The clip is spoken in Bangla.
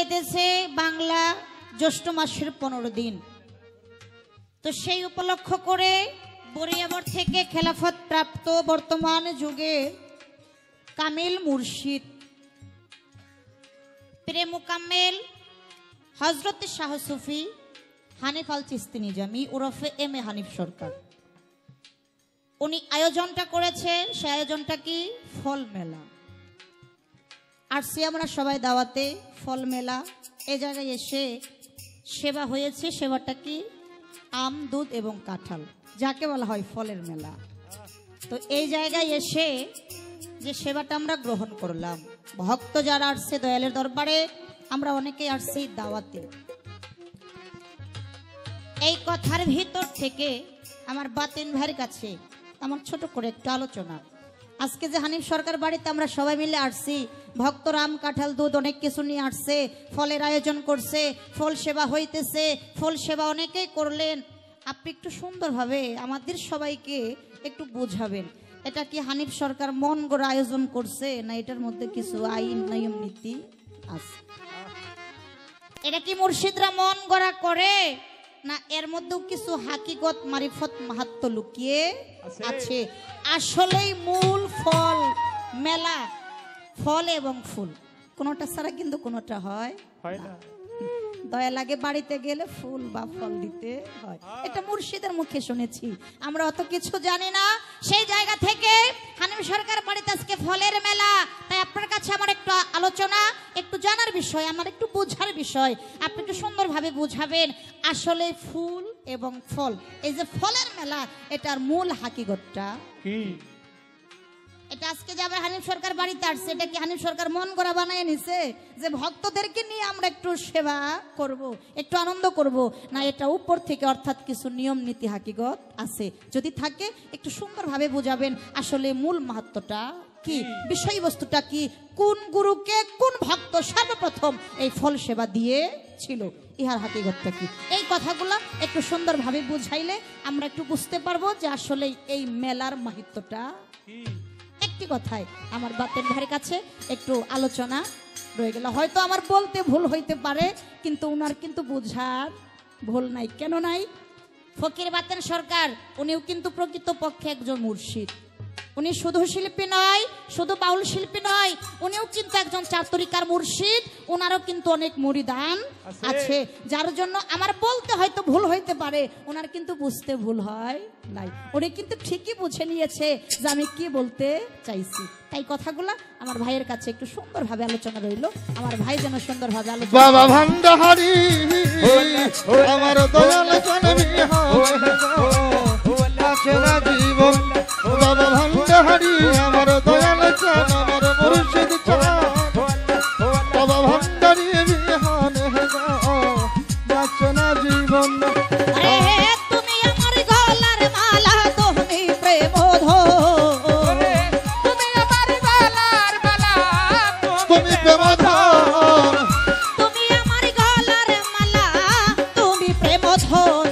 যাইতেছে বাংলা জ্যৈষ্ঠ মাসের পনেরো দিন। তো সেই উপলক্ষ করে বরিয়াবর থেকে খেলাফত প্রাপ্ত বর্তমান যুগে কামিল মুর্শিদ। প্রেমুকাম্মেল হজরত শাহ সুফি হানিফ আল চিস্তি নিজামি ওরফে এম এ হানিফ সরকার। উনি আয়োজনটা করেছেন সে আয়োজনটা কি? ফল মেলা। সে আমরা সবাই দাওয়াতে ফল মেলা এ জায়গায় এসে সেবা হয়েছে। সেবাটা কি? আম, দুধ এবং কাঁঠাল, যাকে বলা হয় ফলের মেলা। তো এই জায়গায় এসে যে সেবাটা আমরা গ্রহণ করলাম। ভক্ত যারা আসছে দয়ালের দরবারে, আমরা অনেকেই আসছি দাওয়াতে। এই কথার ভিতর থেকে আমার বাতেন ভাইয়ের কাছে আমার ছোট করে একটু আলোচনা। আজকে যে হানিফ সরকার বাড়িতে আমরা সবাই মিলে আসছি ভক্ত রাম কাঁঠাল দুধ অনেক কিছু নিয়ে আসছে ফলের আয়োজন করছে ফল সেবা হইতেছে ফল সেবা অনেকেই করলেন। আপনি একটু সুন্দরভাবে আমাদের সবাইকে একটু বোঝাবেন। এটা কি হানিফ সরকার মন গড়া আয়োজন করছে না এটার মধ্যে কিছু আইন নিয়ম নীতি আছে? এটা কি মুর্শিদরা মন গড়া করে না এর মধ্যেও কিছু হাকিগত মারিফত মাহাত্ম লুকিয়ে আছে। আছে? আসলেই মূল ফল মেলা। ফল এবং ফুল। কোনোটা ছাড়া কিন্তু কোনোটা হয় হয় না। দয়া লাগে বাড়িতে গেলে ফুল বা ফল দিতে হয়। এটা মুর্শিদের মুখে শুনেছি। আমরা অত কিছু জানি না। সেই জায়গা থেকে হানিম সরকার বাড়িতে আজকে ফলের মেলা। তাই আপনার কাছে আমার একটু আলোচনা একটু জানার বিষয় আমার একটু বোঝার বিষয়। আপনি একটু সুন্দরভাবে বুঝাবেন। আসলে ফুল এবং ফল এই যে ফলের মেলা এটার মূল হাকিগতটা কি? আজকে যে আবার হানিফ সরকার বাড়িতে আসছে, এটা কি হানিফ সরকার মন করা বানায় নিছে? যে ভক্তদেরকে নিয়ে আমরা একটু সেবা করব, একটু আনন্দ করব, না এটা উপর থেকে অর্থাৎ কিছু নিয়ম নীতি হাকিগত আছে। যদি থাকে, একটু সুন্দরভাবে বুঝাবেন আসলে মূল মাহাত্মটা কি, বিষয়বস্তুটা কি, কোন গুরুকে কোন ভক্ত সর্বপ্রথম এই ফল সেবা দিয়ে ছিল, ইহার হাকিগতটা কি? এই কথাগুলো একটু সুন্দরভাবে বুঝাইলে আমরা একটু বুঝতে পারব যে আসলে এই মেলার মাহিত্যটা একটি কথায় আমার বাপের ধারে কাছে একটু আলোচনা রয়ে গেল। হয়তো আমার বলতে ভুল হইতে পারে, কিন্তু উনার কিন্তু বোঝার ভুল নাই। কেন নাই? ফকির বাতেন সরকার, উনিও কিন্তু প্রকৃত পক্ষে একজন মুর্শিদ। উনি শুধু শিল্পী নয় শুধু বাউল শিল্পী নয় উনিও কিন্তু একজন চাতুরিকার মুর্শিদ ওনারও কিন্তু অনেক মুড়িদান আছে। যার জন্য আমার বলতে হয়তো ভুল হইতে পারে ওনার কিন্তু বুঝতে ভুল হয় নাই। উনি কিন্তু ঠিকই বুঝে নিয়েছে যে আমি কি বলতে চাইছি। তাই কথাগুলো আমার ভাইয়ের কাছে একটু সুন্দরভাবে আলোচনা রইল। আমার ভাই যেন সুন্দরভাবে আলোচনা বাবা আমার আমার দয়াল চান আমার মুর্শিদ চান। বাবা ভণ্ডারি বিহান যাচ্ছে না জীবন। তুমি প্রেম ধন তুমি আমার গলার মালা তুমি প্রেম ধন